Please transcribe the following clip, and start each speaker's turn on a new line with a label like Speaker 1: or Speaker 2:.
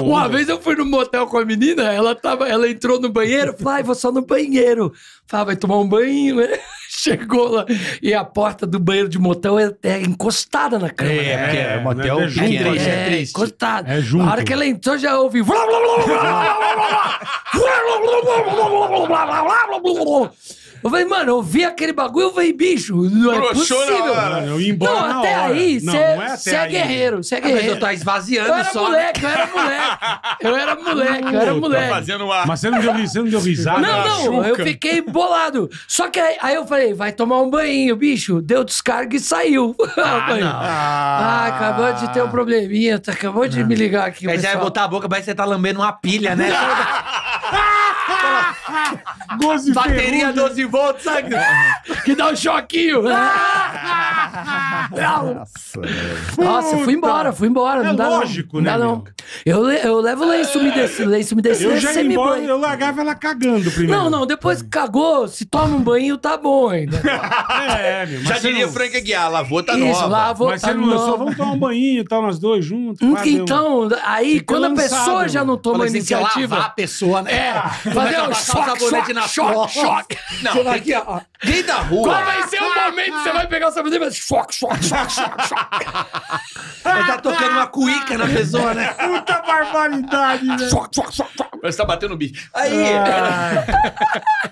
Speaker 1: Uma vez eu fui no motel com a menina, ela, tava, ela entrou no banheiro, falei, ai, vou só no banheiro. Falei, vai tomar um banho, né? Chegou lá e a porta do banheiro de motel é, é encostada na cama.
Speaker 2: É,
Speaker 1: né?
Speaker 2: porque é,
Speaker 3: É,
Speaker 2: motel
Speaker 3: é triste,
Speaker 1: é,
Speaker 2: triste.
Speaker 1: encostado.
Speaker 3: É junto.
Speaker 1: A hora que ela entrou, já ouvi. Eu falei, mano, eu vi aquele bagulho, eu falei, bicho, não é
Speaker 4: Broxou na
Speaker 1: possível.
Speaker 4: hora.
Speaker 3: Eu ia embora
Speaker 1: Não,
Speaker 3: na
Speaker 1: até
Speaker 3: hora.
Speaker 1: aí,
Speaker 3: Não,
Speaker 1: você
Speaker 3: não é até
Speaker 1: você é
Speaker 3: aí.
Speaker 1: guerreiro, você é
Speaker 2: Ah, mas
Speaker 1: guerreiro.
Speaker 2: eu tô esvaziando
Speaker 1: Eu era
Speaker 2: só. né?
Speaker 1: moleque, eu era moleque. Eu era moleque, eu era moleque.
Speaker 4: Fazendo uma.
Speaker 3: Mas você não deu, você não deu risada?
Speaker 1: Não, não, eu
Speaker 4: Chuca.
Speaker 1: fiquei bolado. Só que aí, aí eu falei, vai tomar um banho, bicho. Deu descarga e saiu.
Speaker 2: Ah, não.
Speaker 1: Ah, acabou de ter um probleminha, tá, acabou de me ligar aqui.
Speaker 2: Aí já vai
Speaker 1: pessoal.
Speaker 2: botar a boca, parece que você tá lambendo uma pilha, né?
Speaker 3: Goze
Speaker 2: Bateria
Speaker 3: ferrugem.
Speaker 2: 12 volts, sabe?
Speaker 1: Que dá um choquinho. Nossa, eu fui embora, fui embora.
Speaker 3: É
Speaker 1: não dá
Speaker 3: lógico,
Speaker 1: não.
Speaker 3: né,
Speaker 1: Não dá não. Eu, eu levo lenço umedecido, lenço umedecido
Speaker 3: Eu
Speaker 1: é
Speaker 3: já ia embora, eu largava ela cagando primeiro.
Speaker 1: Não, não, depois que cagou, se toma um banho, tá bom ainda.
Speaker 3: É, meu, mas
Speaker 4: Já diria
Speaker 3: não-
Speaker 4: Frank Aguiar, lavou tá
Speaker 1: Isso,
Speaker 4: nova.
Speaker 1: lá vou
Speaker 3: Mas
Speaker 1: tá
Speaker 3: você não lançou,
Speaker 1: nova.
Speaker 3: vamos tomar um banho e tal, nós dois juntos. deu-
Speaker 1: Então, aí,
Speaker 3: Fica
Speaker 1: quando a
Speaker 3: lançado,
Speaker 1: pessoa já não toma
Speaker 2: assim,
Speaker 1: iniciativa...
Speaker 2: lavar a pessoa, né?
Speaker 1: É, fazer
Speaker 2: a
Speaker 1: um choque,
Speaker 2: sabonete
Speaker 1: choque,
Speaker 2: na
Speaker 1: choque, choque.
Speaker 4: Não,
Speaker 2: vai aqui, ó.
Speaker 4: Gay da rua.
Speaker 1: Qual vai ser o momento que você vai pegar o sabonete e vai choque, choque, choque, choque, choque.
Speaker 2: Ele tá tocando uma cuíca na pessoa, né?
Speaker 3: Puta barbaridade, velho.
Speaker 1: Choque.
Speaker 4: Você tá batendo o bicho. Aí,
Speaker 3: Ah.